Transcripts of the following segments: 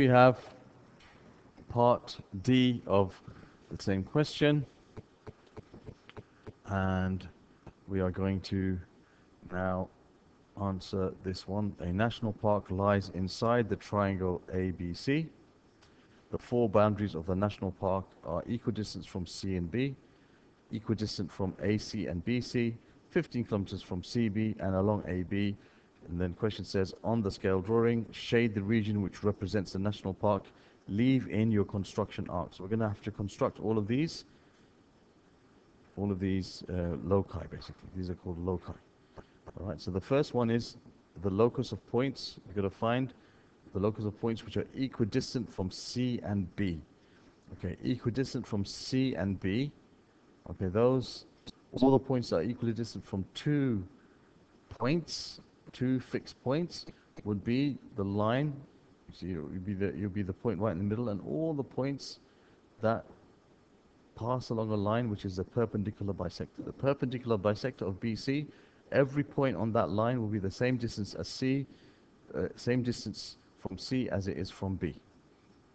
we have part D of the same question. And we are going to now answer this one. A national park lies inside the triangle ABC. The four boundaries of the national park are equidistant from C and B, equidistant from AC and BC, 15 kilometers from CB and along AB. And then question says, on the scale drawing, shade the region which represents the national park. Leave in your construction arcs. We're going to have to construct all of these, all of these uh, loci, basically. These are called loci. All right, so the first one is the locus of points. You've got to find the locus of points which are equidistant from C and B. Okay, equidistant from C and B. Okay, those, all the points are equidistant from two points, two fixed points, would be the line, see, you'll be the, you'll be the point right in the middle, and all the points that pass along a line which is the perpendicular bisector. The perpendicular bisector of BC every point on that line will be the same distance as C, uh, same distance from C as it is from B.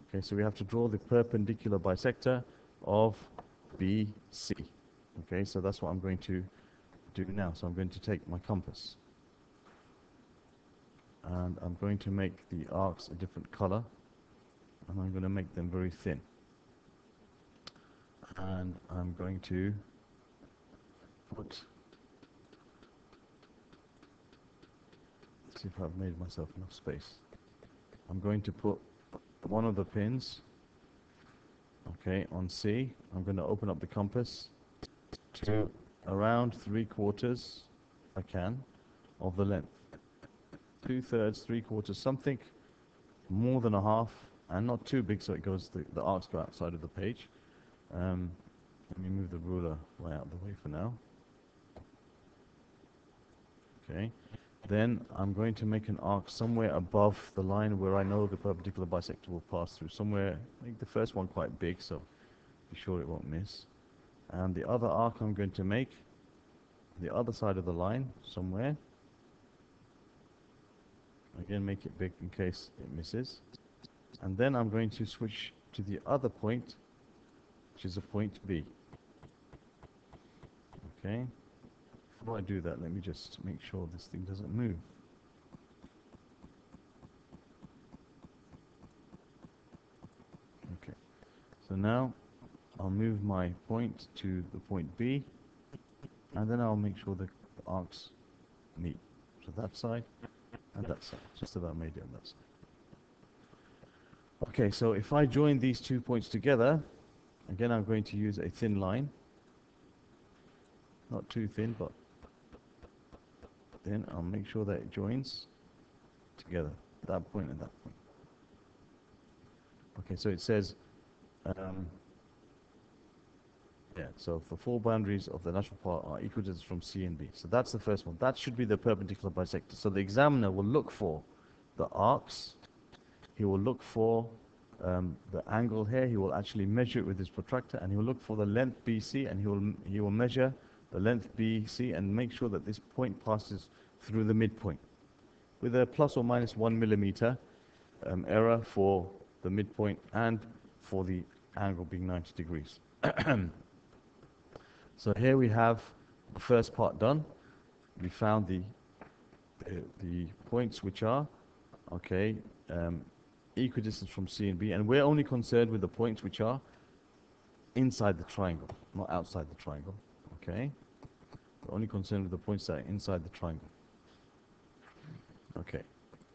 Okay, so we have to draw the perpendicular bisector of BC. Okay, so that's what I'm going to do now. So I'm going to take my compass and I'm going to make the arcs a different color and I'm going to make them very thin. And I'm going to put see if I've made myself enough space. I'm going to put one of the pins, okay, on C. I'm going to open up the compass to around three quarters, I can, of the length. Two thirds, three quarters, something more than a half, and not too big so it goes, the, the arcs go outside of the page. Um, let me move the ruler way out of the way for now. Okay. Then I'm going to make an arc somewhere above the line where I know the perpendicular bisector will pass through. Somewhere, make the first one quite big, so be sure it won't miss. And the other arc I'm going to make, the other side of the line, somewhere. Again, make it big in case it misses. And then I'm going to switch to the other point, which is a point B. Okay. Before I do that, let me just make sure this thing doesn't move. Okay, so now I'll move my point to the point B, and then I'll make sure the, arcs meet. So that side and that side, just about it on that side. Okay, so if I join these two points together, again I'm going to use a thin line. Not too thin, but then I'll make sure that it joins together, that point and that point. Okay, so it says, um, yeah, so the four boundaries of the natural park are equidistant from C and B. So that's the first one. That should be the perpendicular bisector. So the examiner will look for the arcs. He will look for um, the angle here. He will actually measure it with his protractor, and he will look for the length BC, and he will he will measure the length BC and make sure that this point passes through the midpoint with a plus or minus one millimeter um, error for the midpoint and for the angle being 90 degrees. so here we have the first part done. We found the uh, the points which are okay um, equidistant from C and B and we're only concerned with the points which are inside the triangle not outside the triangle okay we're only concerned with the points that are inside the triangle. Okay,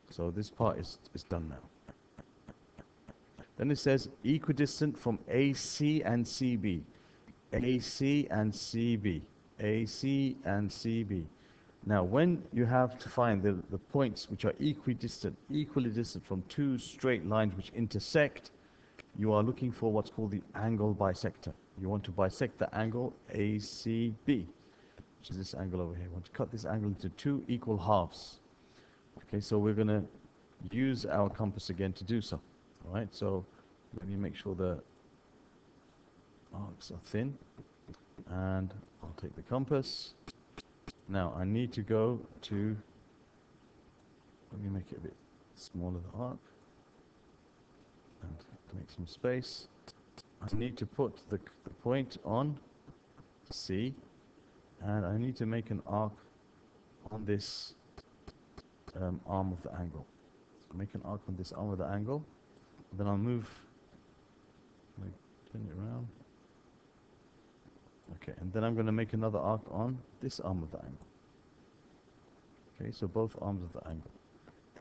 so this part is, is done now. Then it says equidistant from AC and CB. AC and CB. AC and CB. Now, when you have to find the, the points which are equidistant, equally distant from two straight lines which intersect, you are looking for what's called the angle bisector. You want to bisect the angle ACB which is this angle over here. We want to cut this angle into two equal halves. Okay, so we're going to use our compass again to do so. All right, so let me make sure the arcs are thin. And I'll take the compass. Now, I need to go to, let me make it a bit smaller, the arc. And make some space. I need to put the, the point on C and I need to make an arc on this um, arm of the angle. Make an arc on this arm of the angle. Then I'll move, turn it around. Okay, and then I'm going to make another arc on this arm of the angle. Okay, so both arms of the angle.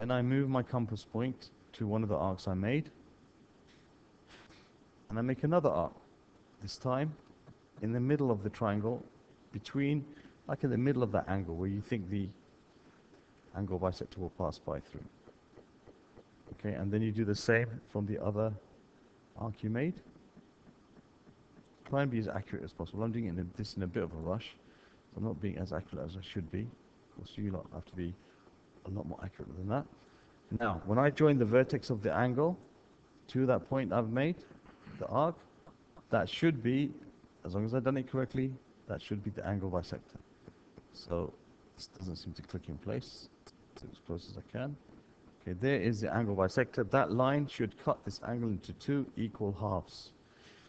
And I move my compass point to one of the arcs I made. And I make another arc. This time in the middle of the triangle between, like in the middle of that angle where you think the angle bisector will pass by through. Okay, and then you do the same from the other arc you made. Try and be as accurate as possible. I'm doing in a, this in a bit of a rush, so I'm not being as accurate as I should be. Of course, you lot have to be a lot more accurate than that. Now, when I join the vertex of the angle to that point I've made, the arc, that should be, as long as I've done it correctly, that should be the angle bisector. So this doesn't seem to click in place. As close as I can. Okay, there is the angle bisector. That line should cut this angle into two equal halves.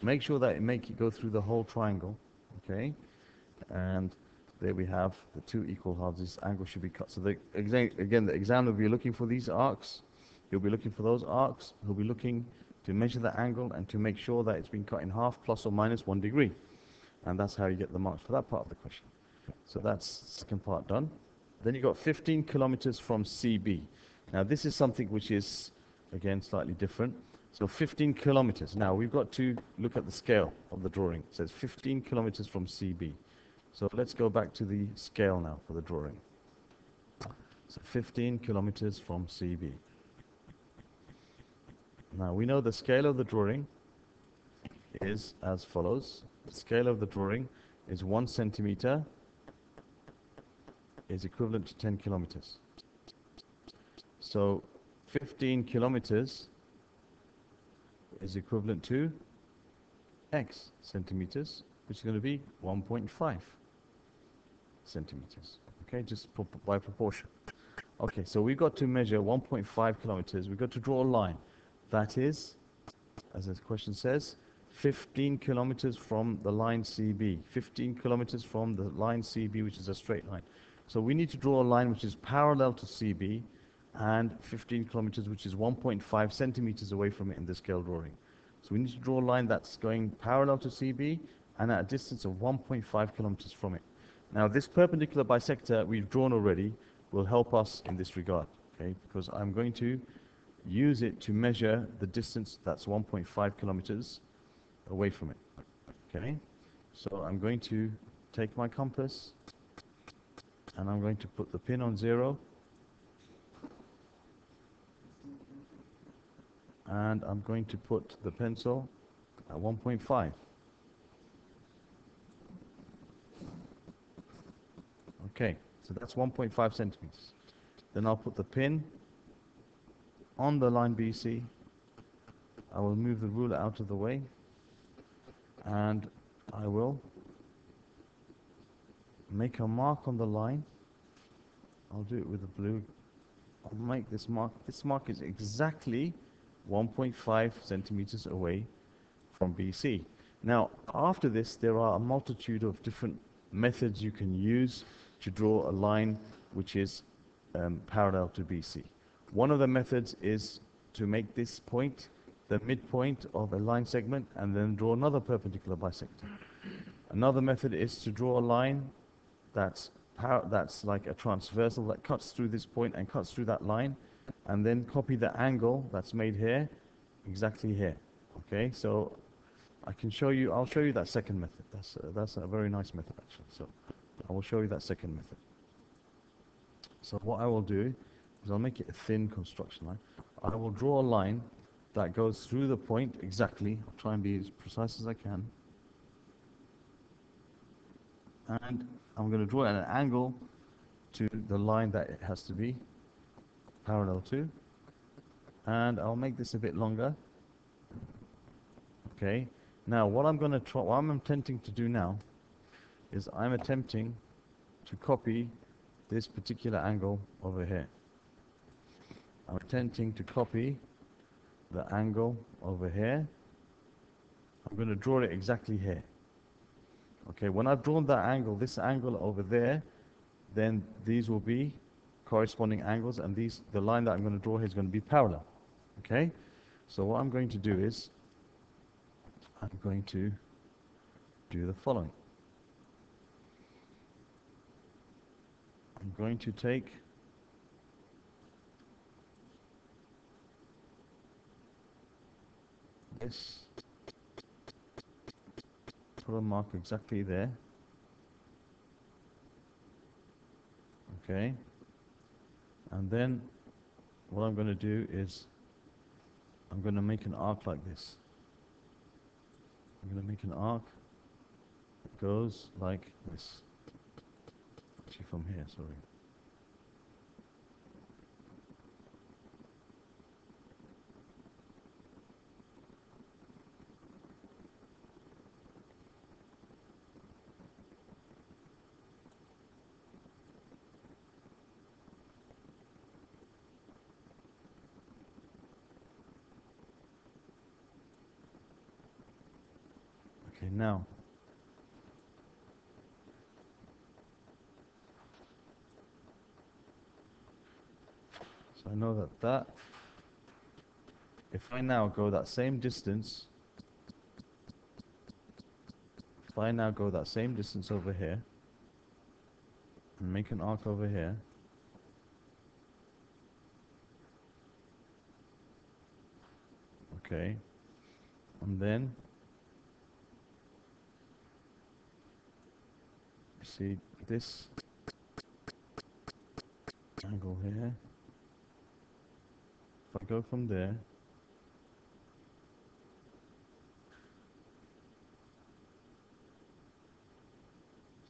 Make sure that it make it go through the whole triangle. Okay, and there we have the two equal halves. This angle should be cut. So the again, the examiner will be looking for these arcs. He'll be looking for those arcs. He'll be looking to measure the angle and to make sure that it's been cut in half plus or minus one degree. And that's how you get the marks for that part of the question. So that's second part done. Then you've got 15 kilometers from CB. Now this is something which is, again, slightly different. So 15 kilometers. Now we've got to look at the scale of the drawing. It says 15 kilometers from CB. So let's go back to the scale now for the drawing. So 15 kilometers from CB. Now we know the scale of the drawing is as follows. The scale of the drawing is one centimeter is equivalent to 10 kilometers. So 15 kilometers is equivalent to x centimeters, which is going to be 1.5 centimeters. Okay, just by proportion. Okay, so we've got to measure 1.5 kilometers. We've got to draw a line. That is, as the question says, 15 kilometers from the line CB. 15 kilometers from the line CB, which is a straight line. So we need to draw a line which is parallel to CB and 15 kilometers, which is 1.5 centimeters away from it in the scale drawing. So we need to draw a line that's going parallel to CB and at a distance of 1.5 kilometers from it. Now this perpendicular bisector we've drawn already will help us in this regard, okay? Because I'm going to use it to measure the distance that's 1.5 kilometers away from it, okay? So I'm going to take my compass and I'm going to put the pin on zero and I'm going to put the pencil at 1.5 Okay, so that's 1.5 centimeters. Then I'll put the pin on the line BC. I will move the ruler out of the way and I will make a mark on the line. I'll do it with the blue. I'll make this mark. This mark is exactly 1.5 centimeters away from BC. Now, after this, there are a multitude of different methods you can use to draw a line which is um, parallel to BC. One of the methods is to make this point the midpoint of a line segment and then draw another perpendicular bisector. Another method is to draw a line that's that's like a transversal that cuts through this point and cuts through that line and then copy the angle that's made here exactly here okay so I can show you I'll show you that second method that's a, that's a very nice method actually so I will show you that second method. So what I will do is I'll make it a thin construction line. I will draw a line that goes through the point exactly. I'll try and be as precise as I can. And I'm going to draw at an angle to the line that it has to be parallel to. And I'll make this a bit longer. Okay. Now what I'm going to try, what I'm attempting to do now is I'm attempting to copy this particular angle over here. I'm attempting to copy the angle over here. I'm going to draw it exactly here. Okay, when I've drawn that angle, this angle over there, then these will be corresponding angles and these, the line that I'm going to draw here is going to be parallel. Okay, so what I'm going to do is, I'm going to do the following. I'm going to take this, put a mark exactly there. Okay. And then what I'm going to do is I'm going to make an arc like this. I'm going to make an arc that goes like this. Actually from here, sorry. Now. So I know that that, if I now go that same distance, if I now go that same distance over here, and make an arc over here, okay, and then see this angle here. If I go from there,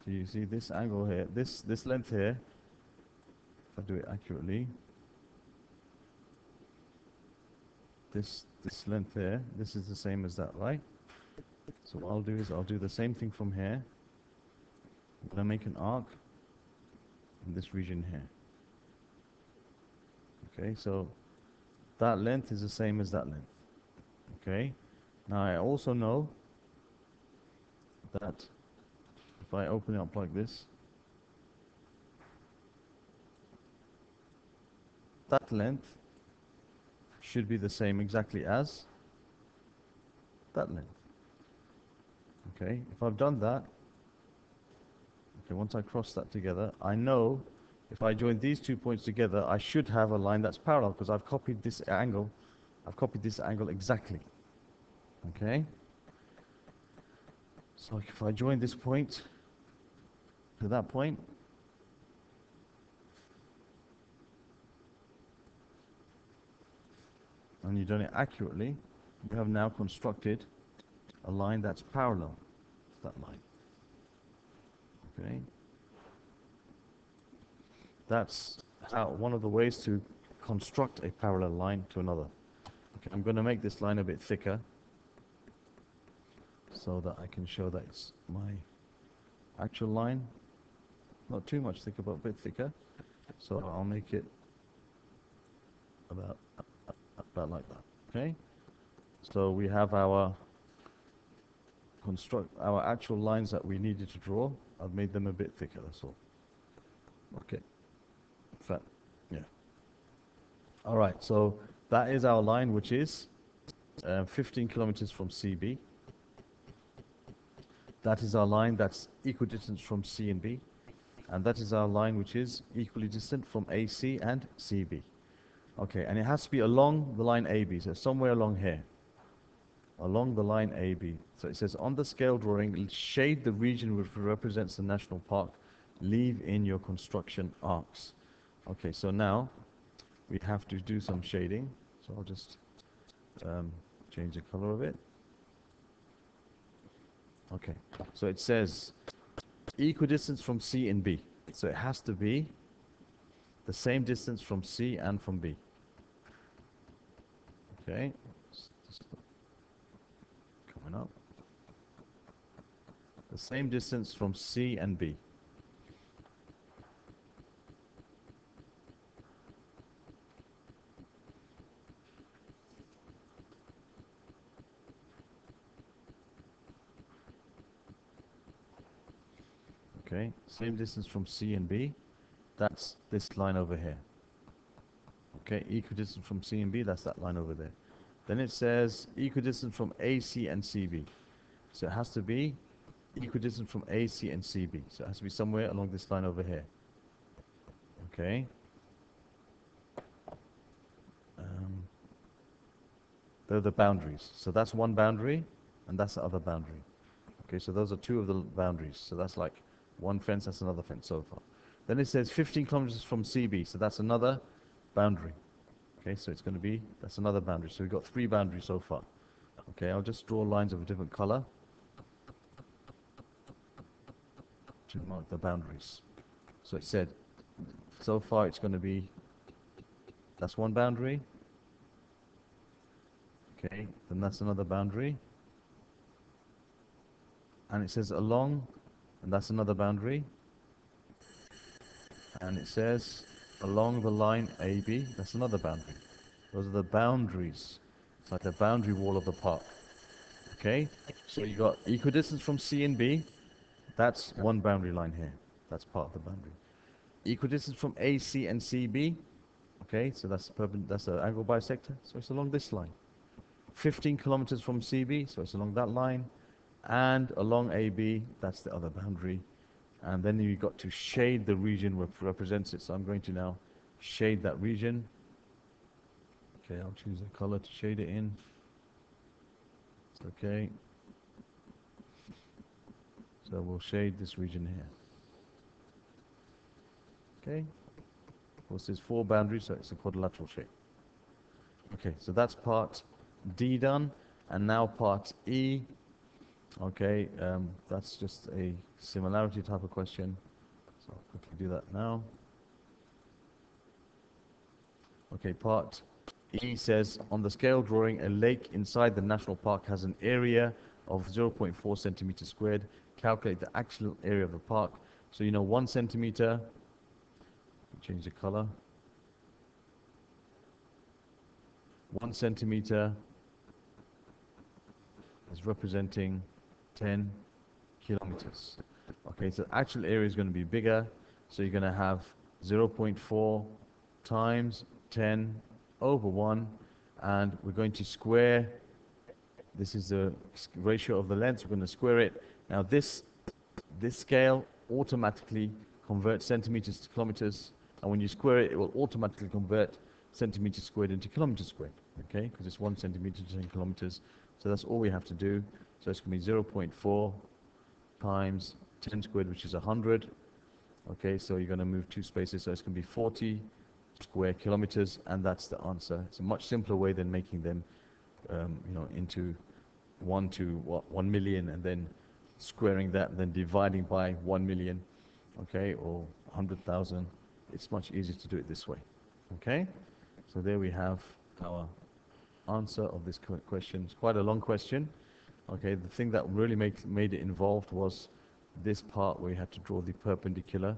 so you see this angle here, this this length here. If I do it accurately, this this length here, this is the same as that, right? So what I'll do is I'll do the same thing from here. I'm to make an arc in this region here. Okay, so that length is the same as that length. Okay, now I also know that if I open it up like this, that length should be the same exactly as that length. Okay, if I've done that, Okay, once I cross that together, I know if I join these two points together, I should have a line that's parallel because I've copied this angle. I've copied this angle exactly. Okay? So if I join this point to that point, and you've done it accurately, you have now constructed a line that's parallel to that line. That's how, one of the ways to construct a parallel line to another. Okay, I'm going to make this line a bit thicker so that I can show that it's my actual line. Not too much thicker, but a bit thicker. So I'll make it about about like that. Okay. So we have our construct our actual lines that we needed to draw. I've made them a bit thicker, that's all. Okay. Fat. Yeah. All right, so that is our line, which is uh, 15 kilometers from CB. That is our line that's equidistant from C and B. And that is our line which is equally distant from AC and CB. Okay, and it has to be along the line AB, so somewhere along here along the line AB. So it says on the scale drawing, shade the region which represents the national park. Leave in your construction arcs. Okay, so now we have to do some shading. So I'll just um, change the color of it. Okay, so it says equidistance from C and B. So it has to be the same distance from C and from B. Okay, same distance from C and B. Okay, same distance from C and B. That's this line over here. Okay, equidistant from C and B, that's that line over there. Then it says equidistant from AC and CB. So it has to be equidistant from AC and CB. So it has to be somewhere along this line over here. Okay. Um, they're the boundaries. So that's one boundary, and that's the other boundary. Okay, so those are two of the boundaries. So that's like one fence, that's another fence so far. Then it says 15 kilometers from CB, so that's another boundary. Okay, so it's going to be, that's another boundary. So we've got three boundaries so far. Okay, I'll just draw lines of a different color to mark the boundaries. So it said, so far it's going to be, that's one boundary. Okay, then that's another boundary. And it says along, and that's another boundary. And it says along the line AB, that's another boundary. Those are the boundaries. It's like the boundary wall of the park. Okay? So you got equidistance from C and B. That's one boundary line here. That's part of the boundary. Equidistance from AC and CB. Okay, so that's that's an angle bisector. So it's along this line. 15 kilometers from CB, so it's along that line. And along AB, that's the other boundary and then you've got to shade the region which represents it. So I'm going to now shade that region. Okay, I'll choose a color to shade it in. Okay. So we'll shade this region here. Okay. Of course, there's four boundaries, so it's a quadrilateral shape. Okay, so that's part D done, and now part E. Okay, um, that's just a similarity type of question. So I'll quickly do that now. Okay, part E says, on the scale drawing, a lake inside the national park has an area of 0.4 centimeters squared. Calculate the actual area of the park. So you know one centimeter, change the color. One centimeter is representing 10 kilometers. Okay, so actual area is going to be bigger. So you're going to have 0.4 times 10 over 1. And we're going to square. This is the ratio of the lengths. We're going to square it. Now this, this scale automatically converts centimeters to kilometers. And when you square it, it will automatically convert centimeters squared into kilometers squared. Okay, because it's 1 centimeter to 10 kilometers. So that's all we have to do. So it's going to be 0.4 times 10 squared, which is 100. Okay, so you're going to move two spaces, so it's going to be 40 square kilometers, and that's the answer. It's a much simpler way than making them, um, you know, into 1 to what, 1 million, and then squaring that, and then dividing by 1 million, okay, or 100,000. It's much easier to do it this way. Okay, so there we have our answer of this question. It's quite a long question. Okay, the thing that really make, made it involved was this part where you had to draw the perpendicular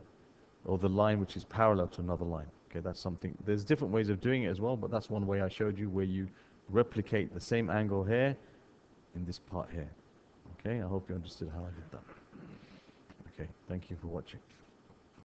or the line which is parallel to another line. Okay, that's something. There's different ways of doing it as well, but that's one way I showed you where you replicate the same angle here in this part here. Okay, I hope you understood how I did that. Okay, thank you for watching.